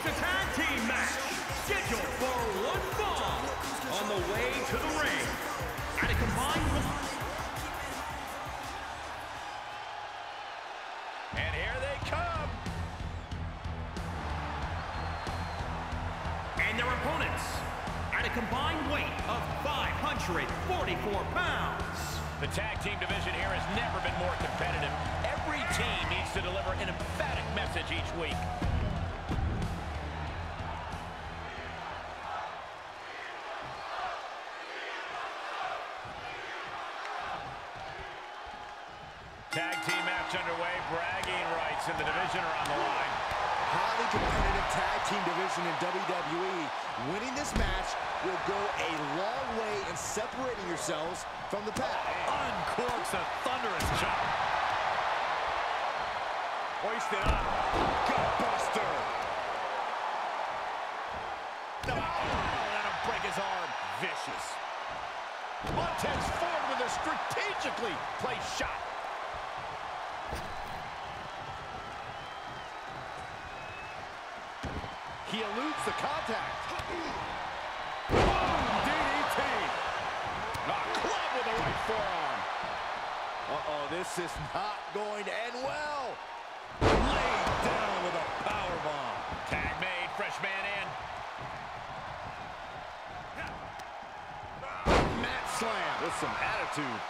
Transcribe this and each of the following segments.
is a tag team match scheduled for one fall on the way to the ring. At a combined And here they come. and their opponents at a combined weight of 544 pounds. The tag team division here has never been more competitive. Every team needs to deliver an emphatic message each week. Rights in the division are on the line. Highly competitive tag team division in WWE. Winning this match will go a long way in separating yourselves from the pack. Uncorks a thunderous chop. Hoisted up. Gutbuster. Oh, that'll break his arm. Vicious. Montez Ford with a strategically placed shot. He eludes the contact. Boom! DDT. A club with the right forearm. Uh-oh, this is not going to end well. Laid down with a power. Tag made, fresh man in. Mat slam with some attitude.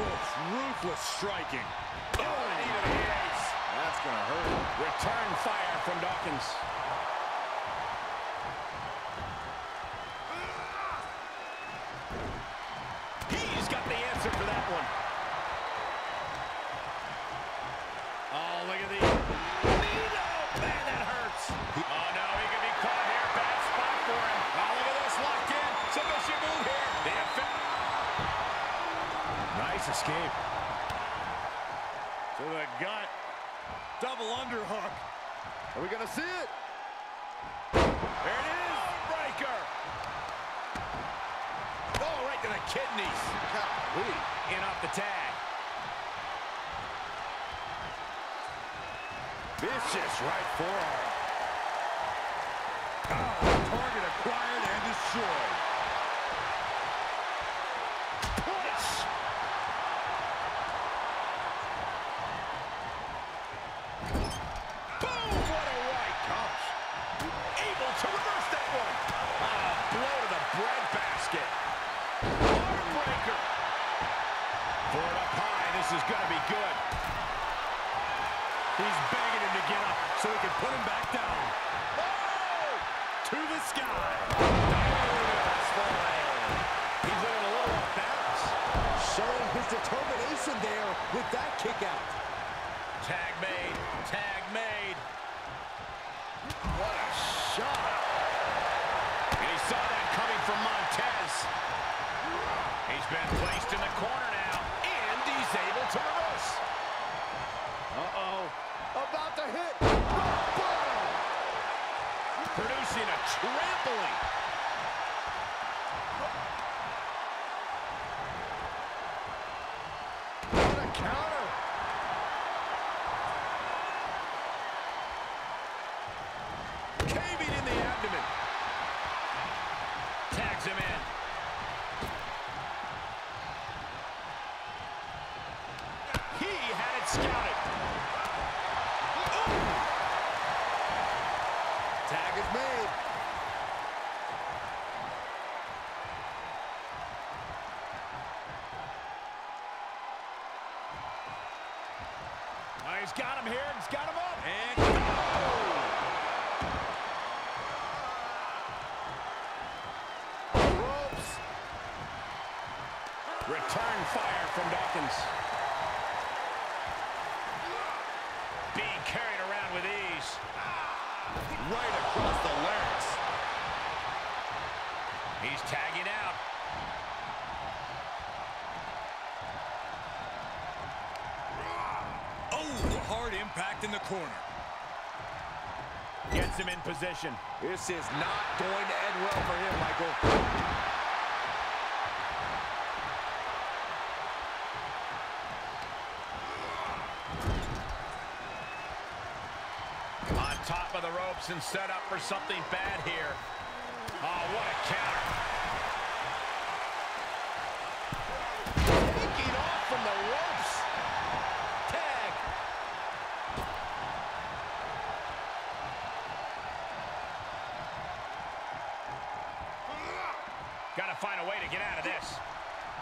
Oof, ruthless striking. Oh, even a. That's going to hurt. Return fire from Dawkins. He's got the answer for that one. Oh, look at the... Nino! Man, that hurts. Oh, no, he could be caught here. Bad spot for him. Look at this. Locked in. Submission move here. The effect... Nice escape. To the gut. Double underhook. Are we going to see it? There it is. Breaker. Oh, right to the kidneys. Golly. In off the tag. Vicious right forearm. Oh, target acquired and destroyed. Push. Boom! What a right. Gosh. Able to reverse that one. Ah, blow to the bread basket. Heartbreaker. Ford up high. This is going to be good. He's begging him to get up so he can put him back down. Oh! To the sky. He's looking a little off balance. Showing his determination there with that kick out. Tag made. Tag made. What a shot. And he saw that coming from Montez. He's been placed in the corner now, he's able to reverse. Uh-oh. About to hit. Producing a trampoline. Return fire from Dawkins. Being carried around with ease. Right across the larynx. He's tagging out. Oh, hard impact in the corner. Gets him in position. This is not going to end well for him, Michael. On and set up for something bad here. Oh, what a counter. Taking off from the ropes. Tag. Got to find a way to get out of this.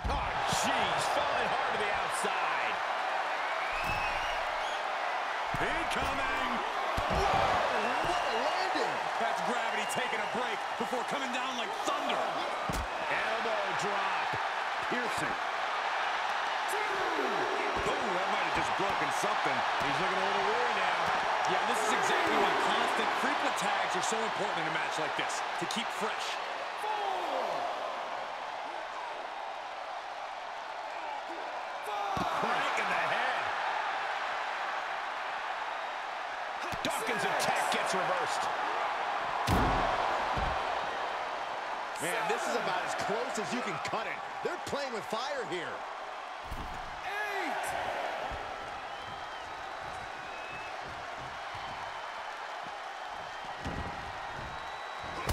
Oh, jeez. Falling hard to the outside. Incoming! Whoa, what a landing. That's gravity taking a break before coming down like thunder. Elbow drop. Piercing. Oh, that might have just broken something. He's looking a little weary now. Yeah, this is exactly why constant, frequent tags are so important in a match like this, to keep fresh. You can cut it. They're playing with fire here.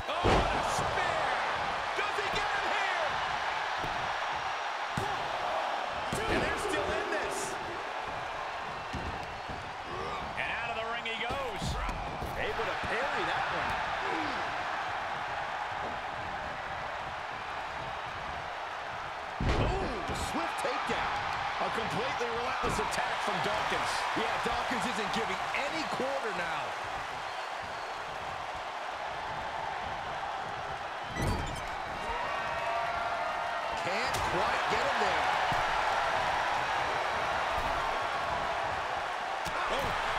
Oh, what a spear! Does he get him here? And they're still in this. And out of the ring he goes. Able to parry that one. Ooh, swift takedown. A completely relentless attack from Dawkins. Yeah, Dawkins isn't giving any quarter now. Can't quite get him there. Elbow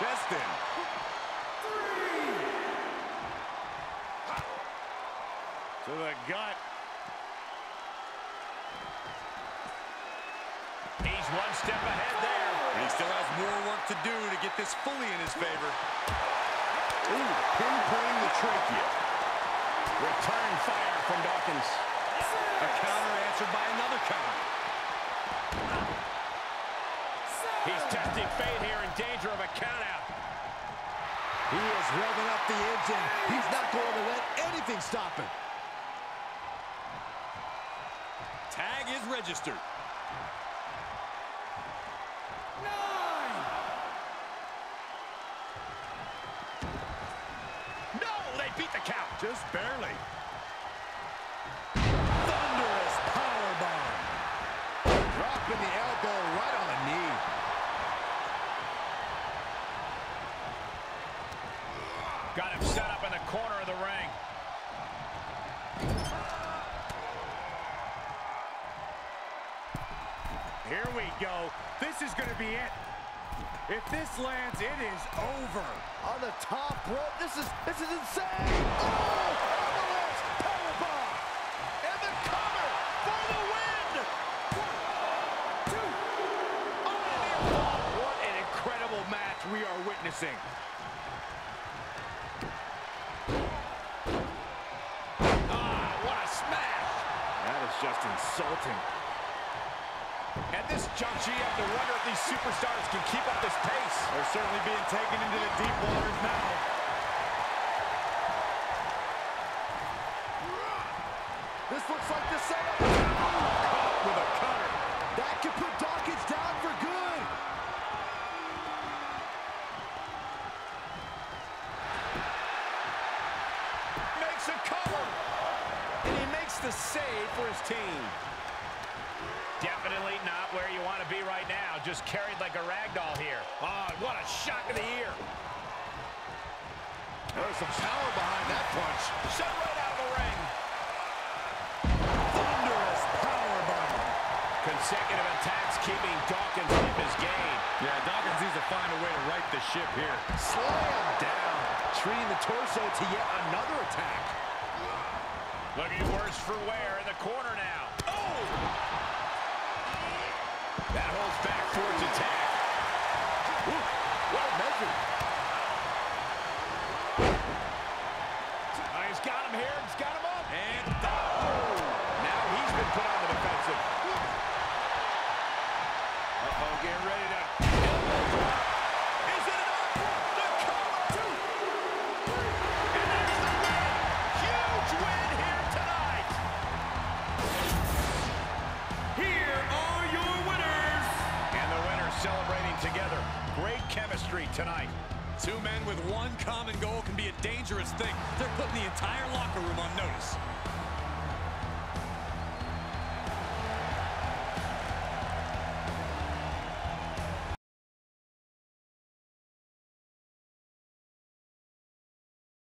chest in. To the gut. He's one step ahead there. He still has more work to do to get this fully in his favor. Ooh, pinpointing the trachea. Return fire from Dawkins. A counter answered by another counter. He's testing fate here in danger of a countout. He is revving up the engine. He's not going to let anything stop him. Tag is registered. Nine. No, they beat the count. Just barely. Thunderous powerbomb. Dropping the elbow right on the knee. Got him set up in the corner of the ring. Here we go. This is going to be it. If this lands, it is over. On the top rope. This is this is insane. Oh, avalanche powerbomb. And the cover for the win. Oh, what an incredible match we are witnessing. Just insulting. At this juncture, you have to wonder if these superstars can keep up this pace. They're certainly being taken into the deep waters now. This looks like the setup. The save for his team. Definitely not where you want to be right now. Just carried like a rag doll here. Oh, what a shock of the ear. There's some power behind that punch. Shut right out of the ring. Thunderous powerbomb. Consecutive attacks keeping Dawkins in his game. Yeah, Dawkins needs to find a way to right the ship here. Slam down. Treating the torso to yet another attack. Looking worse for wear in the corner now. Oh! That holds back towards attack. Ooh, well measured. He's got him here. He's got celebrating together. Great chemistry tonight. Two men with one common goal can be a dangerous thing. They're putting the entire locker room on notice.